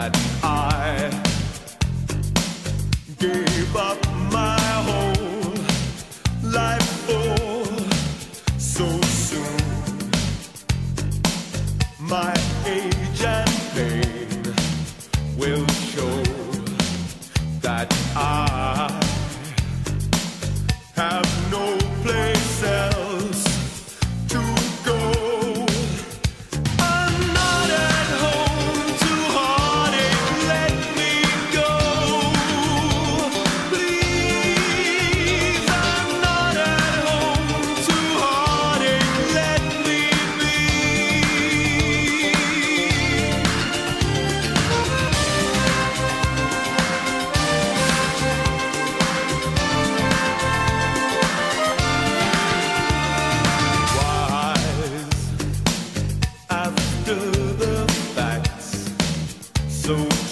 that I gave up my whole life for so soon. My age and pain will. so